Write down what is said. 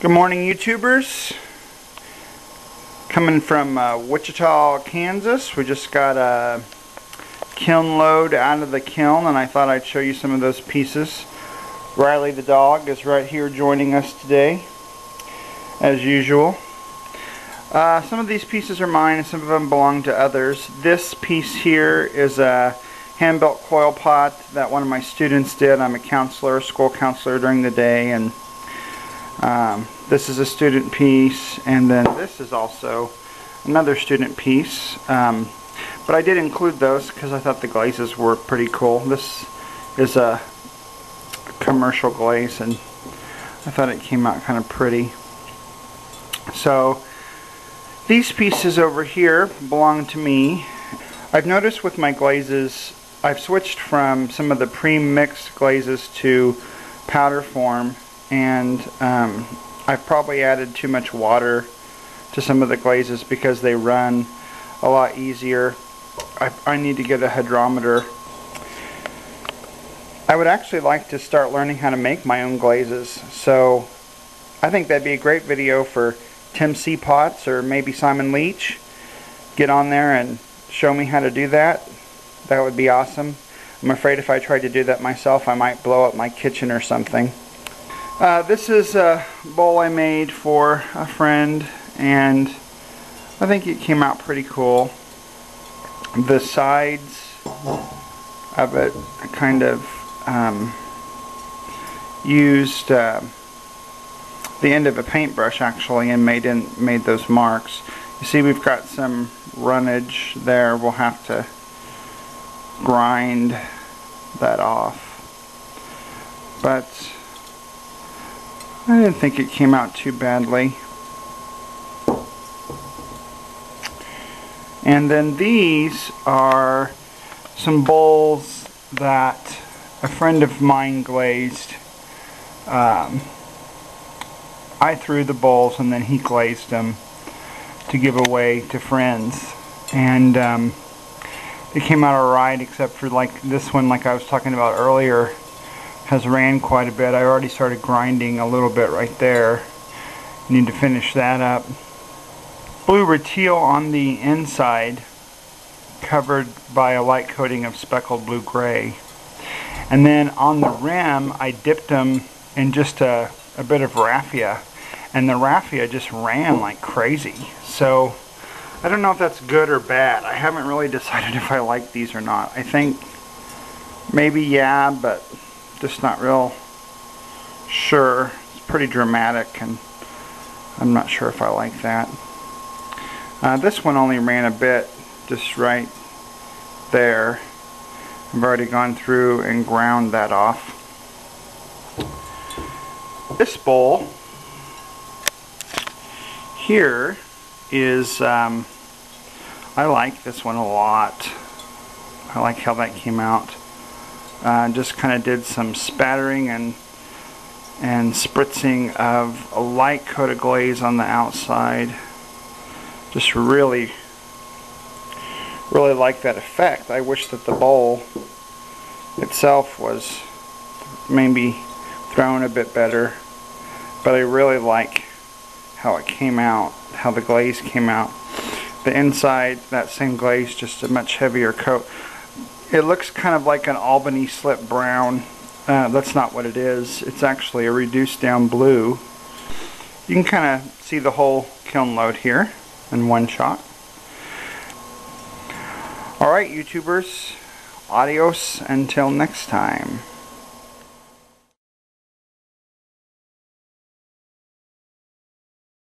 Good morning YouTubers. Coming from uh, Wichita, Kansas. We just got a kiln load out of the kiln and I thought I'd show you some of those pieces. Riley the dog is right here joining us today as usual. Uh, some of these pieces are mine and some of them belong to others. This piece here is a hand-built coil pot that one of my students did. I'm a counselor, school counselor during the day and um, this is a student piece, and then this is also another student piece. Um, but I did include those because I thought the glazes were pretty cool. This is a commercial glaze, and I thought it came out kind of pretty. So these pieces over here belong to me. I've noticed with my glazes, I've switched from some of the pre-mixed glazes to powder form and um, I've probably added too much water to some of the glazes because they run a lot easier. I, I need to get a hydrometer. I would actually like to start learning how to make my own glazes so I think that'd be a great video for Tim C. Potts or maybe Simon Leach. Get on there and show me how to do that. That would be awesome. I'm afraid if I tried to do that myself I might blow up my kitchen or something. Uh, this is a bowl I made for a friend and I think it came out pretty cool. The sides of it kind of um, used uh, the end of a paintbrush actually and made in made those marks. You see we've got some runnage there. We'll have to grind that off. But I didn't think it came out too badly. And then these are some bowls that a friend of mine glazed. Um, I threw the bowls and then he glazed them to give away to friends. And um, they came out alright except for like this one like I was talking about earlier has ran quite a bit. I already started grinding a little bit right there. Need to finish that up. Blue Rutile on the inside covered by a light coating of speckled blue gray. And then on the rim I dipped them in just a, a bit of raffia and the raffia just ran like crazy. So I don't know if that's good or bad. I haven't really decided if I like these or not. I think maybe yeah, but just not real sure. It's pretty dramatic and I'm not sure if I like that. Uh, this one only ran a bit, just right there. I've already gone through and ground that off. This bowl here is, um, I like this one a lot. I like how that came out. Uh, just kind of did some spattering and and spritzing of a light coat of glaze on the outside. Just really, really like that effect. I wish that the bowl itself was maybe thrown a bit better, but I really like how it came out, how the glaze came out. The inside, that same glaze, just a much heavier coat. It looks kind of like an Albany slip brown. Uh, that's not what it is. It's actually a reduced down blue. You can kind of see the whole kiln load here in one shot. Alright YouTubers, adios until next time.